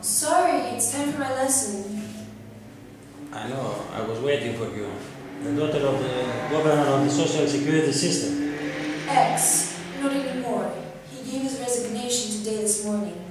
Sorry, it's time for my lesson. I know, I was waiting for you. The daughter of the governor of the social security system. X, not anymore. He gave his resignation today this morning.